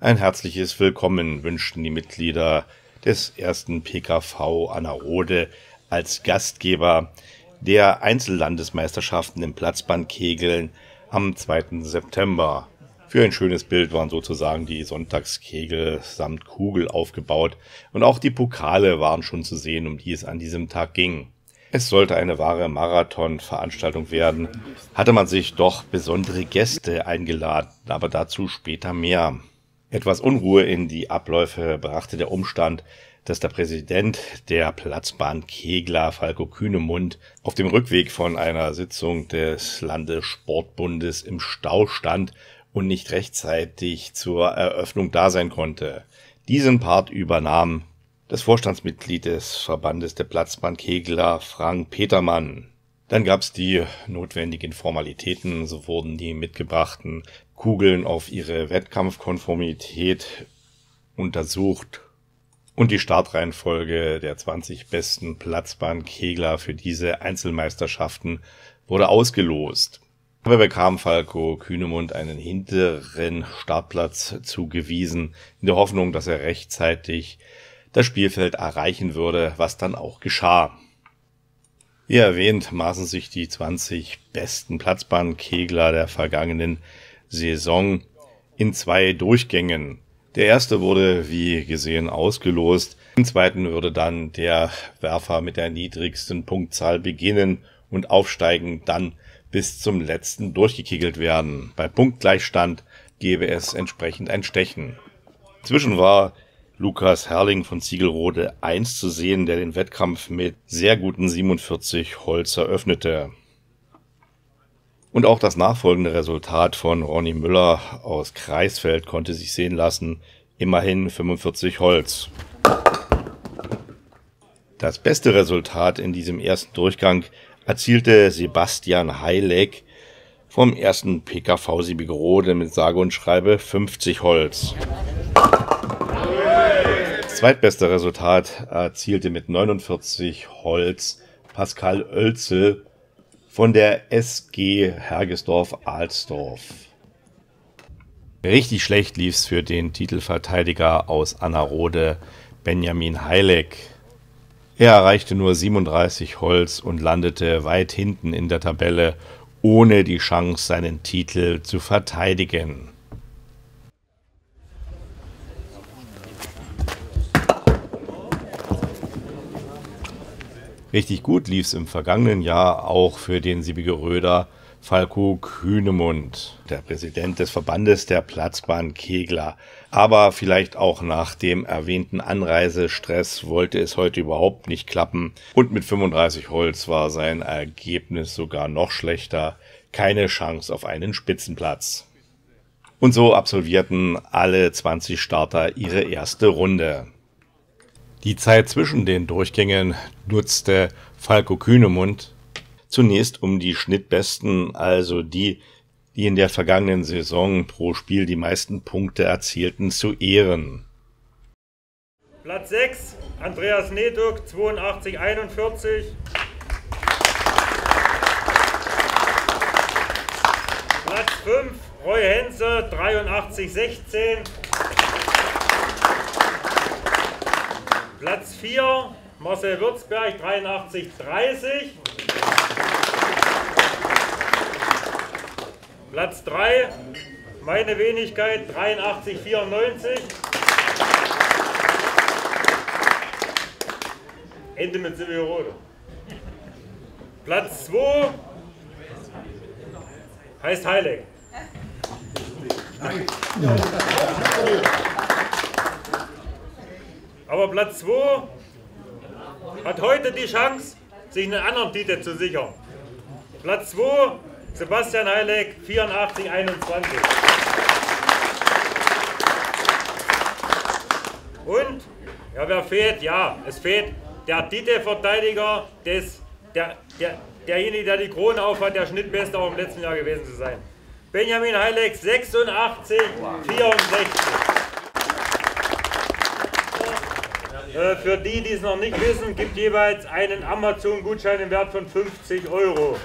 Ein herzliches Willkommen wünschten die Mitglieder des ersten PKV Anarode als Gastgeber der Einzellandesmeisterschaften im Platzbandkegeln am 2. September. Für ein schönes Bild waren sozusagen die Sonntagskegel samt Kugel aufgebaut und auch die Pokale waren schon zu sehen, um die es an diesem Tag ging. Es sollte eine wahre Marathonveranstaltung werden, hatte man sich doch besondere Gäste eingeladen, aber dazu später mehr. Etwas Unruhe in die Abläufe brachte der Umstand, dass der Präsident der Platzbahn Kegler, Falco Kühnemund, auf dem Rückweg von einer Sitzung des Landessportbundes im Stau stand und nicht rechtzeitig zur Eröffnung da sein konnte. Diesen Part übernahm das Vorstandsmitglied des Verbandes der Platzbahn Kegler, Frank Petermann. Dann gab's die notwendigen Formalitäten, so wurden die mitgebrachten Kugeln auf ihre Wettkampfkonformität untersucht und die Startreihenfolge der 20 besten Platzbahnkegler für diese Einzelmeisterschaften wurde ausgelost. Dabei bekam Falco Kühnemund einen hinteren Startplatz zugewiesen, in der Hoffnung, dass er rechtzeitig das Spielfeld erreichen würde, was dann auch geschah. Wie erwähnt, maßen sich die 20 besten Platzbahnkegler der vergangenen Saison in zwei Durchgängen. Der erste wurde, wie gesehen, ausgelost. Im zweiten würde dann der Werfer mit der niedrigsten Punktzahl beginnen und aufsteigend dann bis zum letzten durchgekegelt werden. Bei Punktgleichstand gäbe es entsprechend ein Stechen. Zwischen war Lukas Herrling von Ziegelrode 1 zu sehen, der den Wettkampf mit sehr guten 47 Holz eröffnete. Und auch das nachfolgende Resultat von Ronny Müller aus Kreisfeld konnte sich sehen lassen. Immerhin 45 Holz. Das beste Resultat in diesem ersten Durchgang erzielte Sebastian Heileck vom ersten PKV Siebigerode mit sage und schreibe 50 Holz. Das zweitbeste Resultat erzielte mit 49 Holz Pascal Oelzel von der SG Hergesdorf-Alsdorf. Richtig schlecht lief's für den Titelverteidiger aus Anarode, Benjamin Heileck. Er erreichte nur 37 Holz und landete weit hinten in der Tabelle, ohne die Chance, seinen Titel zu verteidigen. Richtig gut lief es im vergangenen Jahr auch für den Siebigeröder Falco Kühnemund, der Präsident des Verbandes der Platzbahn Kegler. Aber vielleicht auch nach dem erwähnten Anreisestress wollte es heute überhaupt nicht klappen. Und mit 35 Holz war sein Ergebnis sogar noch schlechter. Keine Chance auf einen Spitzenplatz. Und so absolvierten alle 20 Starter ihre erste Runde. Die Zeit zwischen den Durchgängen nutzte Falco Kühnemund zunächst um die Schnittbesten, also die, die in der vergangenen Saison pro Spiel die meisten Punkte erzielten, zu ehren. Platz 6, Andreas Neduk, 82,41. Platz 5, Roy Henze, 83,16. Platz 4, Marcel Würzberg, 83,30. Platz 3, meine Wenigkeit, 83,94. Ende mit Silvio Platz 2 heißt Heilig. Aber Platz 2 hat heute die Chance, sich einen anderen Titel zu sichern. Platz 2, Sebastian Heileck, 84, 21. Und, ja, wer fehlt? Ja, es fehlt der Titelverteidiger des, der, der, derjenige, der die Krone aufhat, der Schnittbeste auch im letzten Jahr gewesen zu sein. Benjamin Heileck, 86, 64. Äh, für die, die es noch nicht wissen, gibt jeweils einen Amazon-Gutschein im Wert von 50 Euro.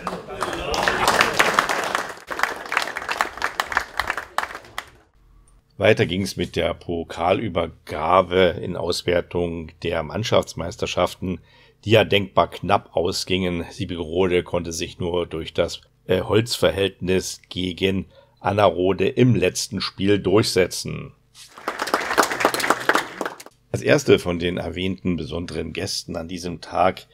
Weiter ging es mit der Pokalübergabe in Auswertung der Mannschaftsmeisterschaften, die ja denkbar knapp ausgingen. Siebenrode konnte sich nur durch das äh, Holzverhältnis gegen Anarode im letzten Spiel durchsetzen. Als erste von den erwähnten besonderen Gästen an diesem Tag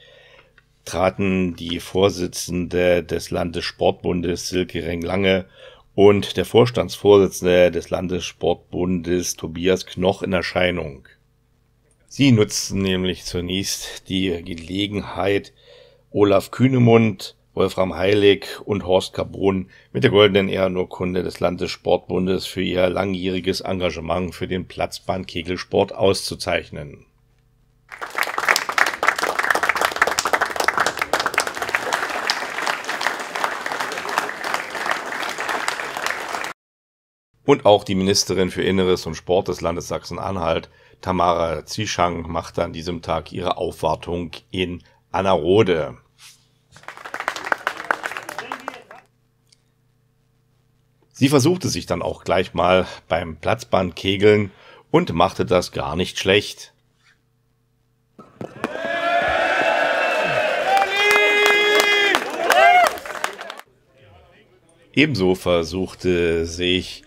traten die Vorsitzende des Landessportbundes Silke Renglange und der Vorstandsvorsitzende des Landessportbundes Tobias Knoch in Erscheinung. Sie nutzten nämlich zunächst die Gelegenheit, Olaf Kühnemund, Wolfram Heilig und Horst Carbon mit der goldenen Ehrenurkunde des Landessportbundes für ihr langjähriges Engagement für den Platzbahn-Kegelsport auszuzeichnen. Und auch die Ministerin für Inneres und Sport des Landes Sachsen-Anhalt, Tamara Zieschang, machte an diesem Tag ihre Aufwartung in Annerode. Sie versuchte sich dann auch gleich mal beim Platzbandkegeln und machte das gar nicht schlecht. Ebenso versuchte sich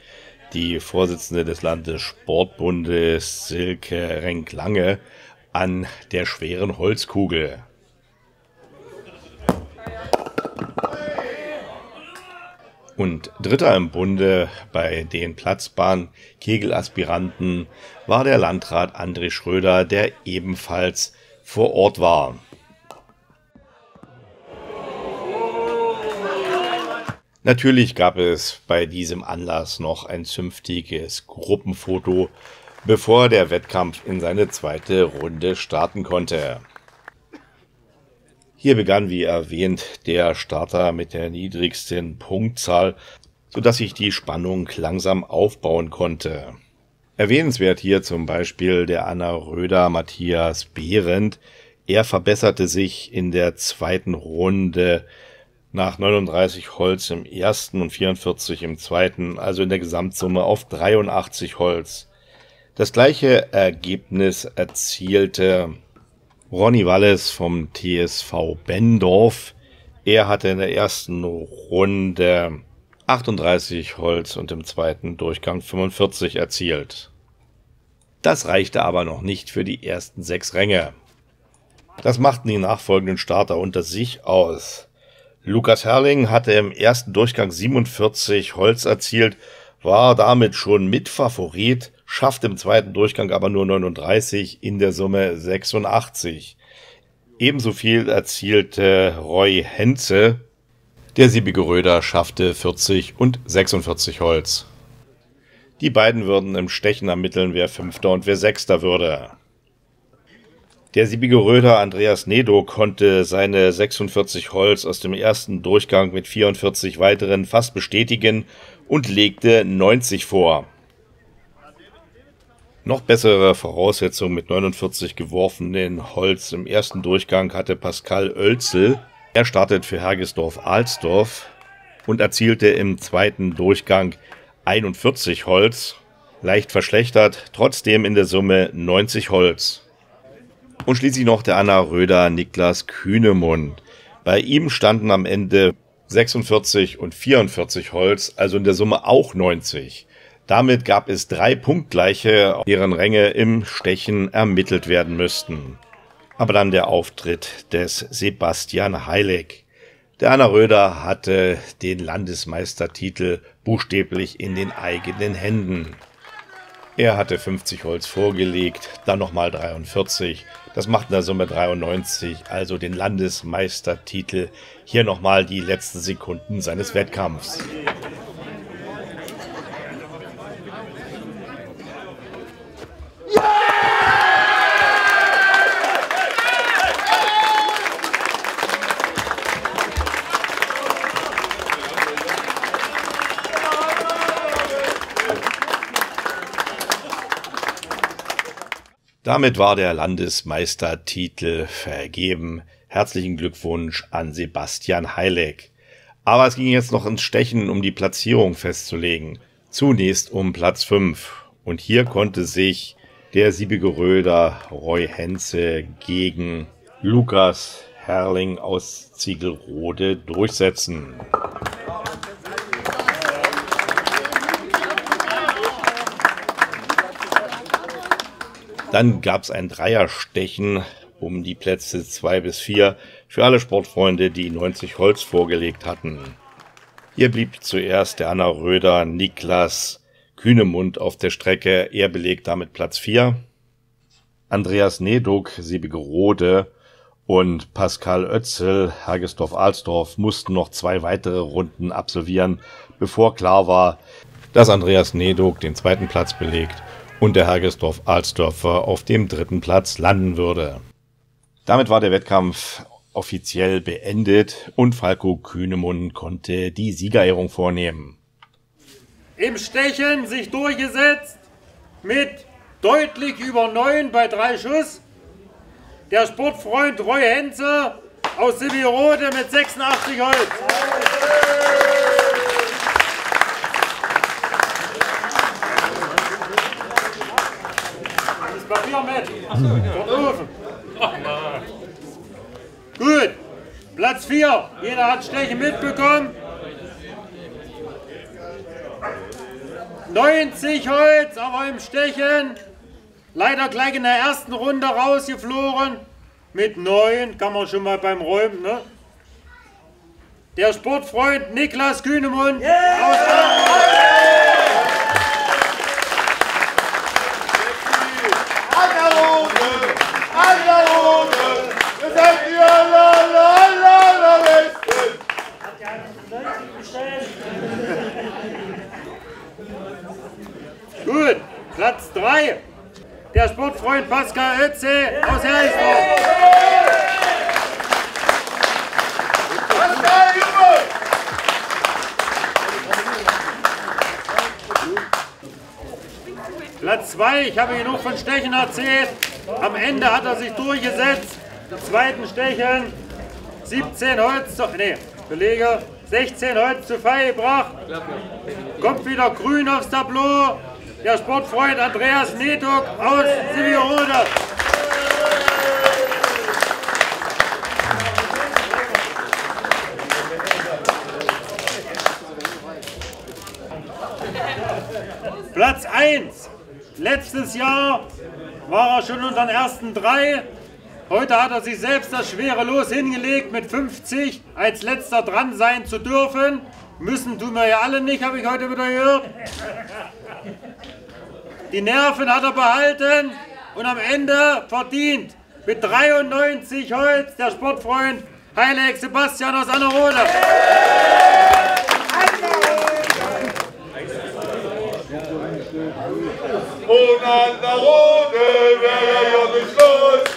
die Vorsitzende des Landessportbundes Silke Renk-Lange an der schweren Holzkugel. Und dritter im Bunde bei den Platzbahn-Kegelaspiranten war der Landrat André Schröder, der ebenfalls vor Ort war. Natürlich gab es bei diesem Anlass noch ein zünftiges Gruppenfoto, bevor der Wettkampf in seine zweite Runde starten konnte. Hier begann, wie erwähnt, der Starter mit der niedrigsten Punktzahl, sodass sich die Spannung langsam aufbauen konnte. Erwähnenswert hier zum Beispiel der Anna Röder Matthias Behrendt. Er verbesserte sich in der zweiten Runde nach 39 Holz im ersten und 44 im zweiten, also in der Gesamtsumme auf 83 Holz. Das gleiche Ergebnis erzielte Ronny Walles vom TSV Bendorf. Er hatte in der ersten Runde 38 Holz und im zweiten Durchgang 45 erzielt. Das reichte aber noch nicht für die ersten sechs Ränge. Das machten die nachfolgenden Starter unter sich aus. Lukas Herrling hatte im ersten Durchgang 47 Holz erzielt, war damit schon Mitfavorit, schafft im zweiten Durchgang aber nur 39, in der Summe 86. Ebenso viel erzielte Roy Henze, der siebige Röder schaffte 40 und 46 Holz. Die beiden würden im Stechen ermitteln, wer Fünfter und wer Sechster würde. Der siebige Röder Andreas Nedo konnte seine 46 Holz aus dem ersten Durchgang mit 44 weiteren fast bestätigen und legte 90 vor. Noch bessere Voraussetzungen mit 49 geworfenen Holz im ersten Durchgang hatte Pascal Oelzel. Er startet für Hergesdorf-Alsdorf und erzielte im zweiten Durchgang 41 Holz, leicht verschlechtert, trotzdem in der Summe 90 Holz. Und schließlich noch der Anna Röder Niklas Kühnemund. Bei ihm standen am Ende 46 und 44 Holz, also in der Summe auch 90. Damit gab es drei Punktgleiche, deren Ränge im Stechen ermittelt werden müssten. Aber dann der Auftritt des Sebastian Heilig. Der Anna Röder hatte den Landesmeistertitel buchstäblich in den eigenen Händen. Er hatte 50 Holz vorgelegt, dann nochmal 43. Das macht in der Summe 93, also den Landesmeistertitel. Hier nochmal die letzten Sekunden seines Wettkampfs. Damit war der Landesmeistertitel vergeben. Herzlichen Glückwunsch an Sebastian Heileg. Aber es ging jetzt noch ins Stechen, um die Platzierung festzulegen. Zunächst um Platz 5. Und hier konnte sich der siebige Röder Roy Henze gegen Lukas Herrling aus Ziegelrode durchsetzen. Dann gab es ein Dreierstechen um die Plätze 2 bis 4 für alle Sportfreunde, die 90 Holz vorgelegt hatten. Hier blieb zuerst der Anna Röder Niklas Kühnemund auf der Strecke. Er belegt damit Platz 4. Andreas Neduk, Siebigerode und Pascal Oetzel, Hergesdorf-Alsdorf mussten noch zwei weitere Runden absolvieren, bevor klar war, dass Andreas Neduk den zweiten Platz belegt und der Hergesdorf-Alsdorfer auf dem dritten Platz landen würde. Damit war der Wettkampf offiziell beendet und Falco Kühnemund konnte die Siegerehrung vornehmen. Im Stechen sich durchgesetzt mit deutlich über 9 bei drei Schuss. Der Sportfreund Roy Henze aus Sibirode mit 86 Holz. Papier mit. Ofen. Gut. Platz 4. Jeder hat Stechen mitbekommen. 90 Holz, aber im Stechen. Leider gleich in der ersten Runde rausgeflogen. Mit 9 kann man schon mal beim Räumen, ne? Der Sportfreund Niklas Kühnemund yeah! aus Gut, Platz 3. Der Sportfreund Pascal Oetze aus Herrisdorf. Platz 2, ich habe genug von Stechen erzählt. Am Ende hat er sich durchgesetzt. Zweiten Stechen, 17 Holz, nee, Belege, 16 Holz zu Fall gebracht. Kommt wieder grün aufs Tableau. Der Sportfreund Andreas Neduk aus Sibirode. Platz 1. Letztes Jahr war er schon unter den ersten drei. Heute hat er sich selbst das schwere Los hingelegt, mit 50 als letzter dran sein zu dürfen. Müssen tun wir ja alle nicht, habe ich heute wieder gehört. Die Nerven hat er behalten und am Ende verdient mit 93 Holz der Sportfreund Heilig Sebastian aus Annerode. Und Annerode wäre ja Annerode